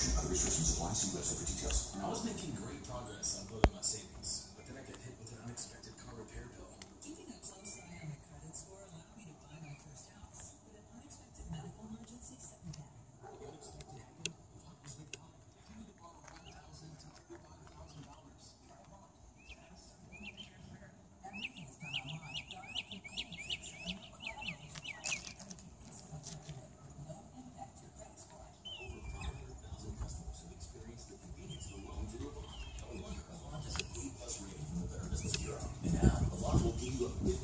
promotion. Other restrictions apply. See website for details. you.